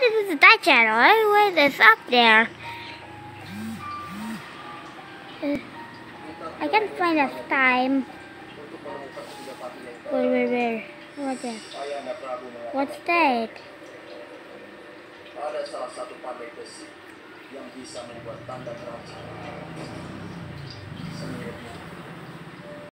this is that channel. Anyway, it's up there. I can't find a time. Wait, wait, wait. What's that? What's that? Ada salah satu pandai besi yang bisa membuat tanda kerajaan.